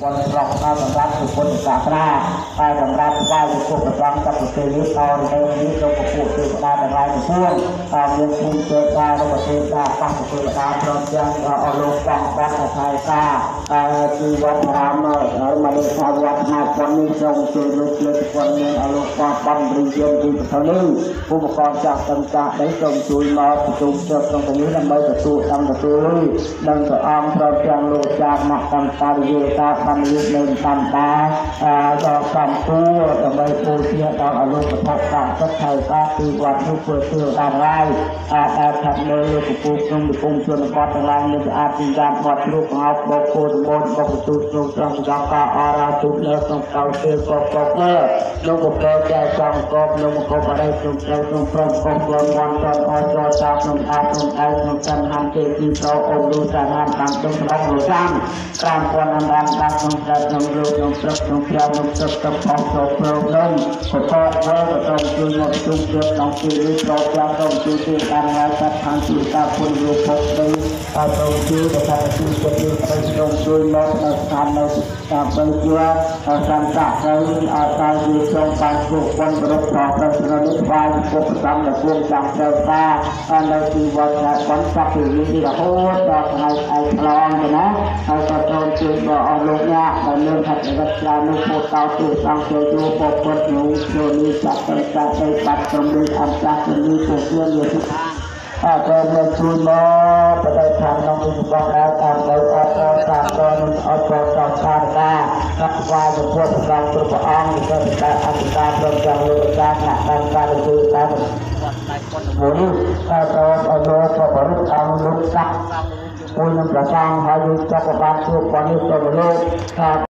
ពលស្រុកហើយសម្រាប់ពុទ្ធសាសនាតែសម្រាប់ស្វែងគុកប្រងกับប្រទេសនេះតនៅនេះទៅពពួកទេវតាទាំងឡាយទាំងពួងតាមមានគុណទេវតារបស់ទេវតាបះទេវតាព្រមទាំងអស់លោកបងបាត់ថៃតាហើយជីវត្តរាមហើយមកលេខាវត្តណាប៉ុននេះសូមជួយលោកលើកប៉ុនមានអស់លោកបង បំរីយន្តទីប្រទេសនេះឧបករណ៍ចាស់ទាំងចាស់នេះសូមជួយមកទទួលជើបក្នុងទីនេះដើម្បីទទួលតាមទទួលលុយនិងព្រះអង្គព្រមទាំងលោកចាស់មកកម្មការិយាតាកម្មយុទ្ធនៅតាមតាដល់កំពូលដើម្បីពូជាដល់អលោកពុទ្ធសាសនាថៃតាទីវត្តនោះធ្វើធ្វើដល់ហើយអាចអាចថាត់លើលោកពូក្នុងនិគមជនបទទាំងឡាយមានស្អាតពីយ៉ាងបត់លោកងោបបកគោលមនបកទូតក្នុងត្រង់សង្កអរាទុលើក្នុងកោទេកកកមើលោកបកចែចំកបលោកបកបរិយក្នុងត្រូវក្នុងព្រមកបលមន់ត្រង់អចតាក្នុងអាក្នុងឯក្នុងសន្តានទេទីប្រអមលោកសាហានតាមក្នុងក្នុងរចាំ5000អន្តរដាក់ក្នុងក្រៅក្នុងរូបក្នុងព្រឹកក្នុងព្រះក្នុងព្រឹកទឹកផងចូលព្រមនឹងបកបវល់ទៅជួយមកជុំជឿក្នុងទីនេះប្រចាំទៅជួយទីការងាយកាត់ខាងទីតាពុនរូបពុកទៅអត់ទៅជួយទៅថាជួយទៅទៅក្នុងជួយមកនៅស្ថាននៅតាមទៅជាសន្តាទៅអត់តាមជួយក្នុងបានគ្រប់วันប្រកបប្រប្រនេះស្វាយពុកសំនៅគួងចាំត្រូវតានៅទីវត្តណាបានសក់ពីនេះរហូតដល់ថ្ងៃឯខ្លងទៅណាហើយក៏ចូលជួយដល់អស់លោកញ៉ាដែលមានហត្ថលេខច្រើននោះពោតតោទូសង្ឃជួយយោបពុទ្ធនោះចូលនេះចាក់ទៅចាក់ទៅបាត់ក្រុមនេះអន្តរជាតិនេះពួកយើងយកទីខាងអរគុណលោកជួយមកបដិថាក្នុងវិបត្តិអត់អត់ទៅអត់អត់តាមតនអត់ចូលតាមខារ តាកាត់ស្វាយពុទ្ធសម្រាប់ព្រះអង្គទៅតែអធិការព្រមទាំងលោកចាអ្នកតាមការជួយតាមមួយនេះតែតអត់លោកក៏បរិទ្ធអង្គលោកសាក់មួយនឹងប្រសងហើយយើងចាប់បានជួបបាននេះទៅលោក